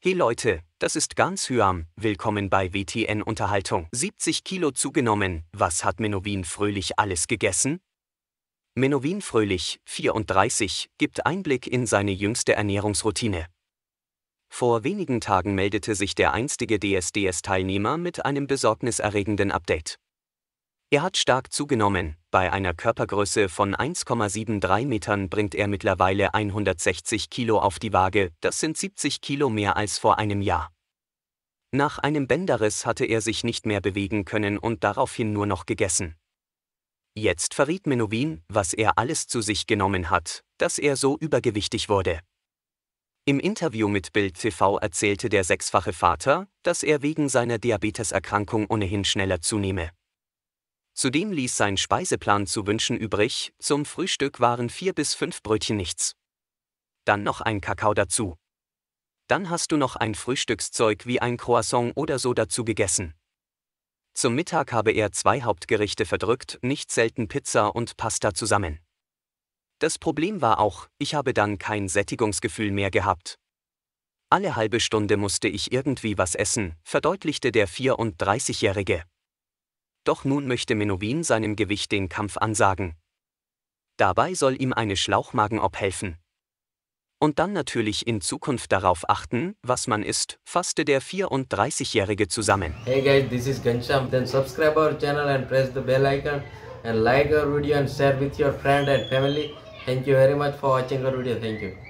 Hey Leute, das ist ganz Hyam, willkommen bei WTN Unterhaltung. 70 Kilo zugenommen, was hat Menowin Fröhlich alles gegessen? Menowin Fröhlich, 34, gibt Einblick in seine jüngste Ernährungsroutine. Vor wenigen Tagen meldete sich der einstige DSDS-Teilnehmer mit einem besorgniserregenden Update. Er hat stark zugenommen, bei einer Körpergröße von 1,73 Metern bringt er mittlerweile 160 Kilo auf die Waage, das sind 70 Kilo mehr als vor einem Jahr. Nach einem Bänderriss hatte er sich nicht mehr bewegen können und daraufhin nur noch gegessen. Jetzt verriet Menowin, was er alles zu sich genommen hat, dass er so übergewichtig wurde. Im Interview mit Bild TV erzählte der sechsfache Vater, dass er wegen seiner Diabeteserkrankung ohnehin schneller zunehme. Zudem ließ sein Speiseplan zu wünschen übrig, zum Frühstück waren vier bis fünf Brötchen nichts. Dann noch ein Kakao dazu. Dann hast du noch ein Frühstückszeug wie ein Croissant oder so dazu gegessen. Zum Mittag habe er zwei Hauptgerichte verdrückt, nicht selten Pizza und Pasta zusammen. Das Problem war auch, ich habe dann kein Sättigungsgefühl mehr gehabt. Alle halbe Stunde musste ich irgendwie was essen, verdeutlichte der 34-Jährige. Doch nun möchte Menowin seinem Gewicht den Kampf ansagen. Dabei soll ihm eine Schlauchmagen-Op helfen. Und dann natürlich in Zukunft darauf achten, was man isst, fasste der 34-Jährige zusammen. Hey guys, this is Gansham. Then subscribe our channel and press the bell icon and like our video and share with your friend and family. Thank you very much for watching our video. Thank you.